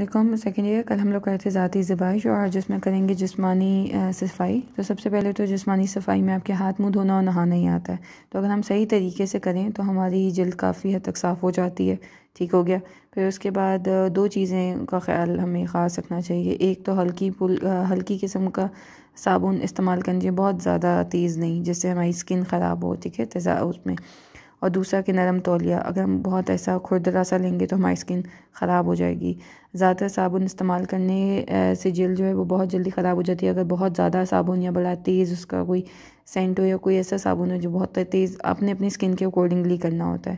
علیکم، second year, کل ہم لوگ کرتے تھے ذاتی زبائش اور جس میں کریں گے جسمانی صفائی۔ تو سب سے پہلے تو جسمانی صفائی میں آپ کے ہاتھ منہ دھونا اور نہانا ہی آتا ہے۔ تو اگر ہم صحیح طریقے سے کریں تو ہماری جلد کافی حد تک صاف ہو جاتی ہے، ٹھیک ہو گیا۔ پھر اس کے بعد دو چیزیں کا خیال ہمیں خاص رکھنا چاہیے۔ ایک تو ہلکی پل ہلکی قسم کا صابن استعمال کرنا چاہیے بہت زیادہ تیز نہیں، جس سے ہماری اسکن خراب ہو، ٹھیک ہے تیزا اس میں۔ اور دوسرا کہ نرم تولیہ، اگر ہم بہت ایسا کھردرا سا لیں گے تو ہماری اسکن خراب ہو جائے گی۔ زیادہ تر صابن استعمال کرنے سے جلد جو ہے وہ بہت جلدی خراب ہو جاتی ہے۔ اگر بہت زیادہ صابن یا بڑا تیز اس کا کوئی سینٹ ہو یا کوئی ایسا صابن ہو جو بہت تیز اپنے اپنی اسکن کے اکارڈنگلی کرنا ہوتا ہے۔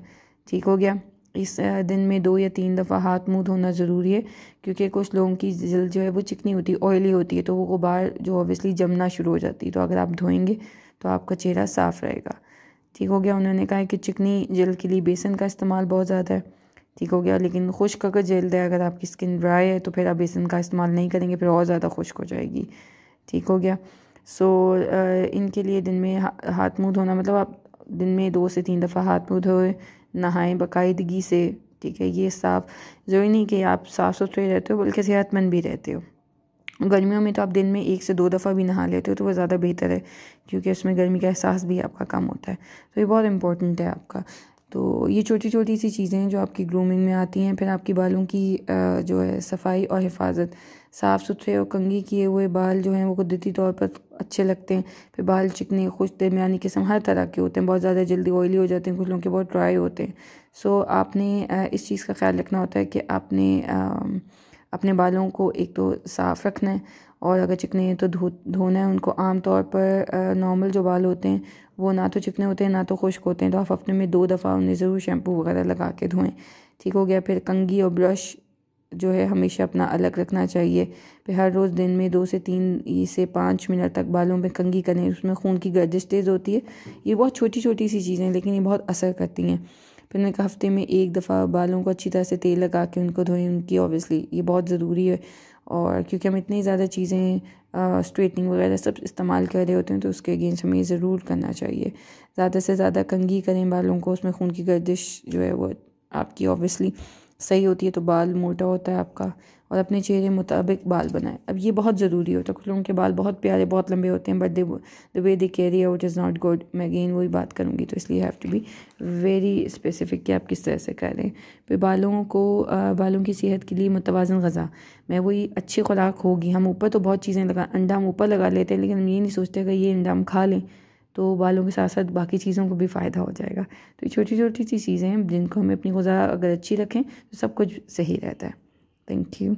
ٹھیک ہو گیا؟ اس دن میں دو یا تین دفعہ ہاتھ منہ دھونا ضروری ہے، کیونکہ کچھ لوگوں کی جلد جو ہے وہ چکنی ہوتی ہے آئلی ہوتی ہے، تو وہ غبار جو اوبیسلی جمنا شروع ہو جاتی۔ ہے تو اگر آپ دھوئیں گے تو آپ کا چہرہ صاف رہے گا۔ ٹھیک ہو گیا، انہوں نے کہا کہ چکنی جلد کے لیے بیسن کا استعمال بہت زیادہ ہے۔ ٹھیک ہو گیا، لیکن خشک اگر جلد ہے اگر آپ کی اسکن ڈرائی ہے تو پھر آپ بیسن کا استعمال نہیں کریں گے، پھر اور زیادہ خشک ہو جائے گی۔ ٹھیک ہو گیا۔ سو ان کے لیے دن میں ہاتھ منہ دھونا مطلب آپ دن میں دو سے تین دفعہ ہاتھ منہ دھوئے، نہائیں باقاعدگی سے۔ ٹھیک ہے، یہ صاف، ضروری نہیں کہ آپ صاف ستھرے رہتے ہو، بلکہ صحت مند بھی رہتے ہو۔ گرمیوں میں تو آپ دن میں ایک سے دو دفعہ بھی نہا لیتے ہو تو وہ زیادہ بہتر ہے، کیونکہ اس میں گرمی کا احساس بھی آپ کا کم ہوتا ہے۔ تو یہ بہت امپورٹنٹ ہے آپ کا۔ تو یہ چھوٹی چھوٹی سی چیزیں ہیں جو آپ کی گرومنگ میں آتی ہیں، پھر آپ کی بالوں کی جو ہے صفائی اور حفاظت۔ صاف ستھرے اور کنگھی کیے ہوئے بال جو ہیں وہ قدرتی طور پر اچھے لگتے ہیں۔ پھر بال چکنے، خوش درمیانی قسم ہر طرح کے ہوتے ہیں، بہت زیادہ جلدی آئلی ہو جاتے ہیں، کچھ لوگوں کے بہت ڈرائی ہوتے ہیں۔ سو آپ نے اس چیز کا خیال رکھنا ہوتا ہے کہ آپ نے اپنے بالوں کو ایک تو صاف رکھنا ہے اور اگر چکنے ہیں تو دھو، دھونا ہے، ان کو عام طور پر نارمل جو بال ہوتے ہیں، وہ نہ تو چکنے ہوتے ہیں، نہ تو خشک ہوتے ہیں، تو آپ ہفتے میں دو دفعہ انہیں ضرور شیمپو وغیرہ لگا کے دھوئیں۔ ٹھیک ہو گیا، پھر کنگھی اور برش جو ہے، ہمیشہ اپنا الگ رکھنا چاہیے۔ پھر ہر روز دن میں دو سے تین سے پانچ منٹ تک بالوں پہ کنگھی کریں۔ اس میں خون کی گردش تیز ہوتی ہے۔ یہ بہت چھوٹی چھوٹی سی چیزیں ہیں، لیکن یہ بہت اثر کرتی ہیں۔ پھر میں کہا ہفتے میں ایک دفعہ بالوں کو اچھی طرح سے تیل لگا کے ان کو دھوئیں، ان کی اوبیسلی یہ بہت ضروری ہے۔ اور کیونکہ ہم اتنی زیادہ چیزیں اسٹریٹنگ وغیرہ سب استعمال کر رہے ہوتے ہیں تو اس کے اگینسٹ ہمیں یہ ضرور کرنا چاہیے۔ زیادہ سے زیادہ کنگھی کریں بالوں کو، اس میں خون کی گردش جو ہے وہ آپ کی اوبیسلی صحیح ہوتی ہے تو بال موٹا ہوتا ہے آپ کا اور اپنے چہرے مطابق بال بنائیں۔ اب یہ بہت ضروری ہوتا ہے، کچھ لوگوں کے بال بہت پیارے، بہت لمبے ہوتے ہیں but they the way they carry out is not good میں اگین وہی بات کروں گی تو اس لیے have to be very specific کہ آپ کس طرح سے کریں پھر بالوں کو بالوں کی صحت کے لیے متوازن غذا۔ میں وہی اچھی خوراک ہوگی۔ ہم اوپر تو بہت چیزیں لگا، انڈا ہم اوپر لگا لیتے ہیں، لیکن ہم یہ نہیں سوچتے کہ یہ انڈا ہم کھا لیں۔ تو بالوں کے ساتھ ساتھ باقی چیزوں کو بھی فائدہ ہو جائے گا۔ تو یہ چھوٹی چھوٹی سی چیزیں ہیں جن کو ہمیں اپنی غذا اگر اچھی رکھیں تو سب کچھ صحیح رہتا ہے۔ Thank you